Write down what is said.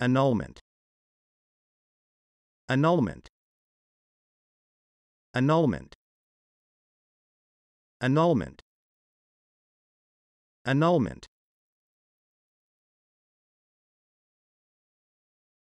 annulment. Annulment. Annulment. Annulment. Annulment.